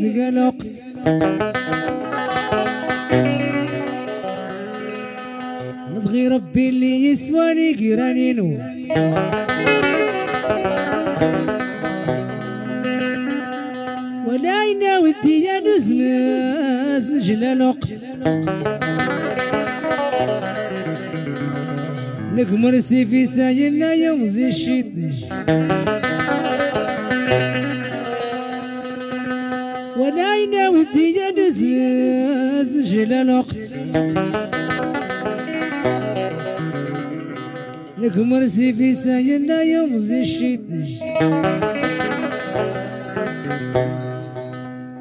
تتقلق حمد غير ربي اللي يسواني قرانينو ولاين ودي يا نزمز نجلال وقت نكمر سيفي سايلنا يوم زي الشيط نزمز نجلال وقت نكمر سيفي سايلنا يوم زي الشيط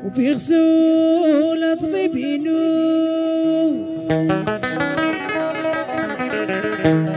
وفي غسول طبيبينو ويريد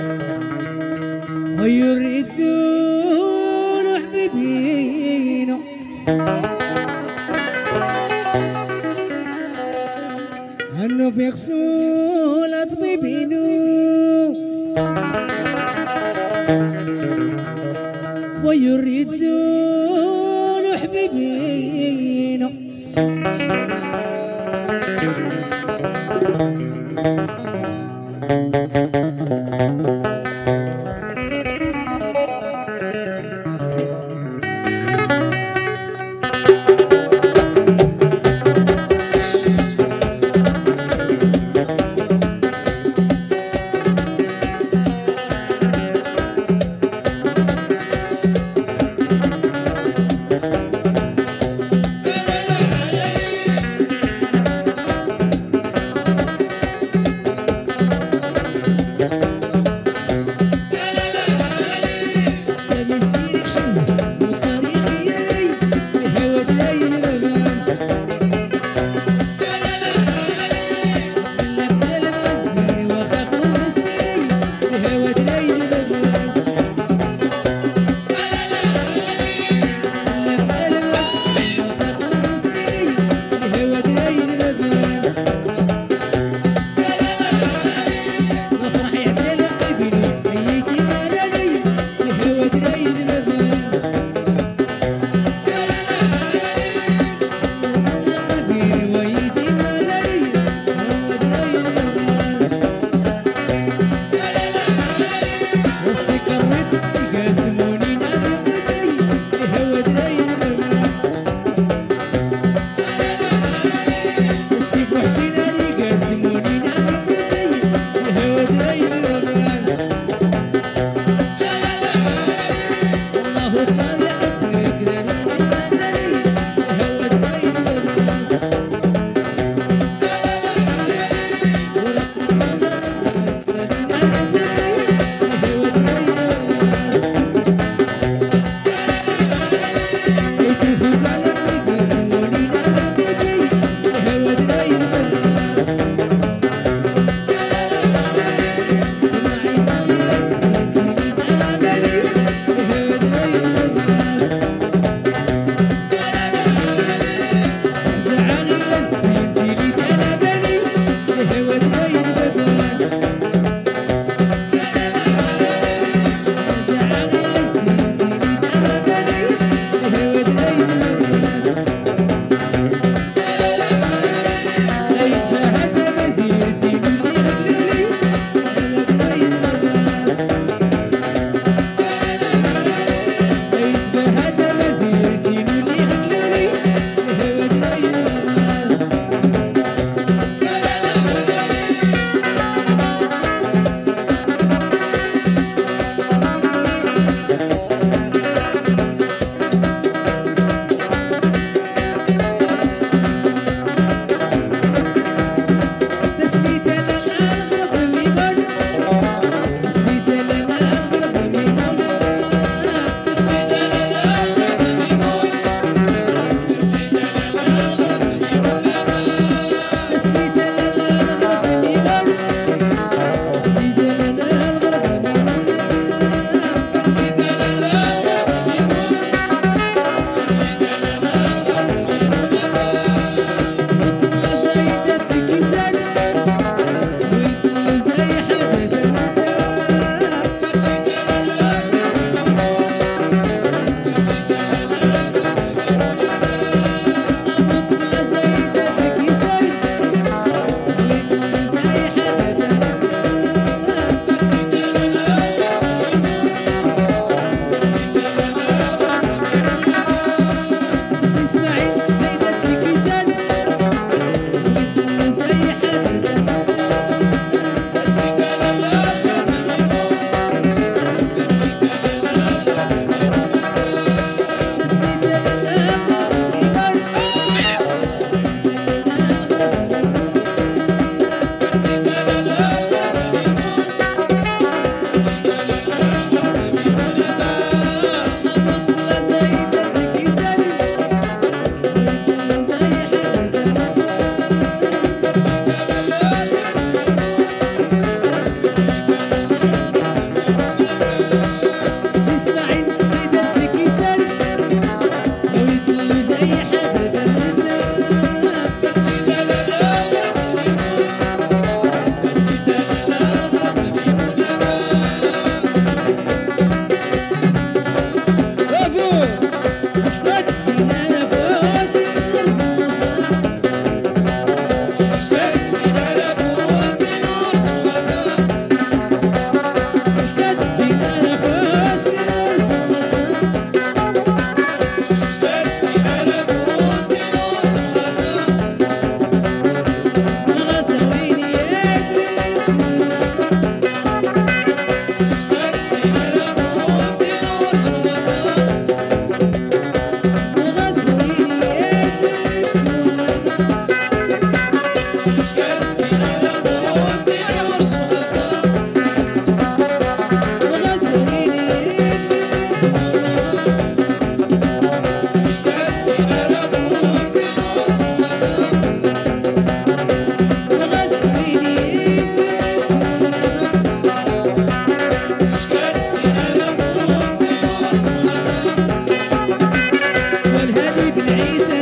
amazing.